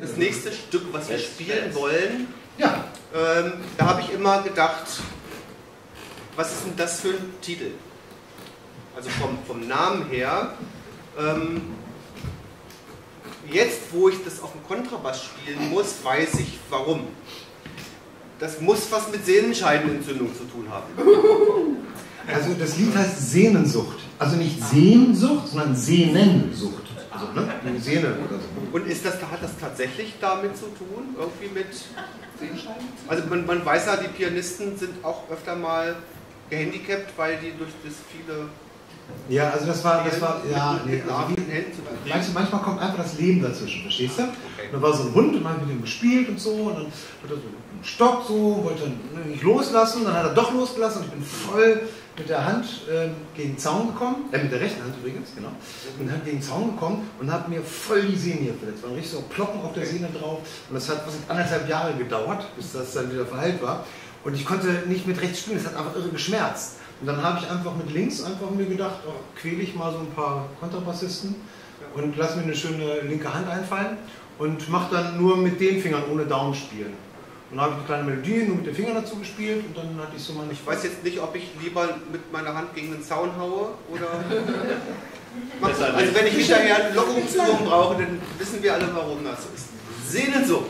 Das nächste Stück, was wir spielen wollen, Ja, ähm, da habe ich immer gedacht, was ist denn das für ein Titel? Also vom, vom Namen her. Ähm, jetzt, wo ich das auf dem Kontrabass spielen muss, weiß ich warum. Das muss was mit Sehnenscheidenentzündung zu tun haben. also das Lied heißt Sehnensucht. Also nicht Sehnsucht, sondern Sehnensucht. Also, ne? Eine Sehne oder so. Und ist das, hat das tatsächlich damit zu tun? Irgendwie mit. Also man, man weiß ja, die Pianisten sind auch öfter mal gehandicapt, weil die durch das viele Ja, also das war, das war, ja, nee, also Und Händen zu tun. manchmal, kommt einfach das Leben dazwischen, verstehst du? Und da war so ein Hund und man hat mit ihm gespielt und so und dann hat er so einen Stock so, wollte dann nicht loslassen, dann hat er doch losgelassen und ich bin voll mit der Hand ähm, gegen den Zaun gekommen, äh, mit der rechten Hand übrigens, genau, und hat gegen den Zaun gekommen und hat mir voll die Sehne hier verletzt. Waren richtig so Plocken auf der Sehne drauf und das hat was anderthalb Jahre gedauert, bis das dann wieder verheilt war. Und ich konnte nicht mit rechts spielen, es hat einfach irre geschmerzt. Und dann habe ich einfach mit links einfach mir gedacht, oh, quäle ich mal so ein paar Kontrabassisten und lass mir eine schöne linke Hand einfallen und mache dann nur mit den Fingern ohne Daumen spielen. Und dann habe ich eine kleine Melodie nur mit den Fingern dazu gespielt und dann hatte ich so meine Ich weiß jetzt nicht, ob ich lieber mit meiner Hand gegen den Zaun haue oder. Also wenn ich hinterher eine Lockerungsübung brauche, dann wissen wir alle, warum das ist. Sehnensucht.